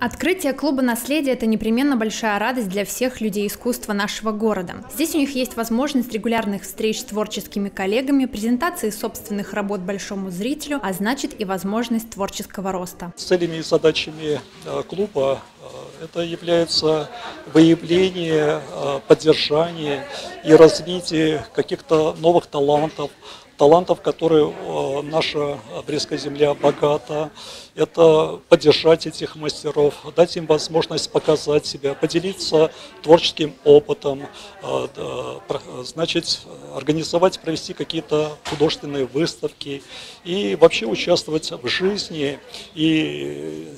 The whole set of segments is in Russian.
Открытие клуба наследия – это непременно большая радость для всех людей искусства нашего города. Здесь у них есть возможность регулярных встреч с творческими коллегами, презентации собственных работ большому зрителю, а значит и возможность творческого роста. Целями и задачами э, клуба э, это является выявление, э, поддержание и развитие каких-то новых талантов, талантов, которые наша Брестская земля богата. Это поддержать этих мастеров, дать им возможность показать себя, поделиться творческим опытом, значит, организовать, провести какие-то художественные выставки и вообще участвовать в жизни и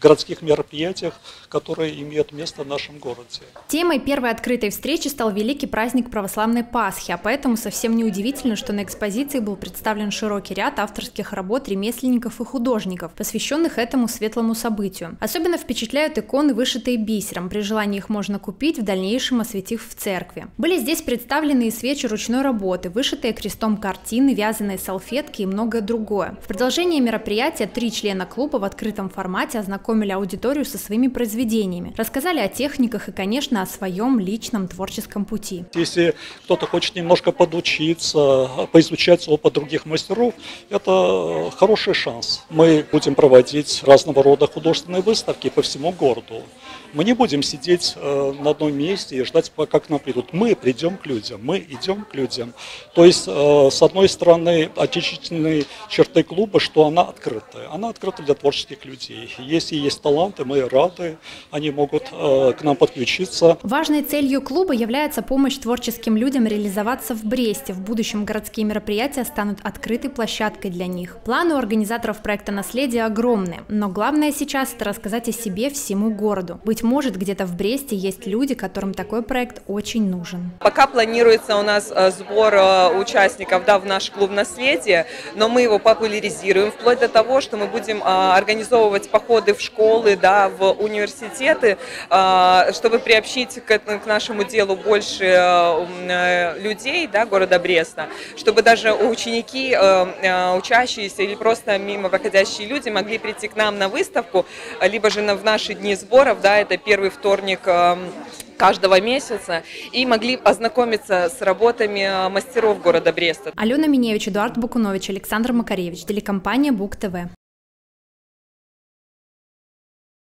городских мероприятиях, которые имеют место в нашем городе. Темой первой открытой встречи стал великий праздник православной Пасхи, а поэтому совсем неудивительно, что на экспозиции был представлен широкий ряд авторских работ ремесленников и художников, посвященных этому светлому событию. Особенно впечатляют иконы, вышитые бисером, при желании их можно купить, в дальнейшем осветив в церкви. Были здесь представлены и свечи ручной работы, вышитые крестом картины, вязаные салфетки и многое другое. В продолжение мероприятия три члена клуба в открытом формате ознакомили аудиторию со своими произведениями, рассказали о техниках и, конечно, о своем личном творческом пути. Если кто-то хочет немножко подучиться, поизучать опыт других мастеров, это хороший шанс. Мы будем проводить разного рода художественные выставки по всему городу. Мы не будем сидеть э, на одном месте и ждать, пока к нам придут. Мы придем к людям, мы идем к людям. То есть, э, с одной стороны, отечественные черты клуба, что она открытая. Она открыта для творческих людей. Если есть таланты, мы рады, они могут э, к нам подключиться. Важной целью клуба является помощь творческим людям реализоваться в Бресте. В будущем городские мероприятия станут открытой площадкой для них. Планы у организаторов проекта «Наследие» огромны, но главное сейчас это рассказать о себе всему городу. Быть может, где-то в Бресте есть люди, которым такой проект очень нужен. Пока планируется у нас э, сбор э, участников да, в наш клуб «Наследие», но мы его популяризируем вплоть до того, что мы будем организовывать походы в школы, да, в университеты, чтобы приобщить к, к нашему делу больше э, людей да, города Бреста, чтобы даже ученики, учащиеся или просто мимо проходящие люди могли прийти к нам на выставку, либо же в наши дни сборов, да, это первый вторник каждого месяца и могли ознакомиться с работами э, мастеров города Бреста. Алена Миневич, Эдуард Букунович, Александр Макаревич, телекомпания Бук ТВ.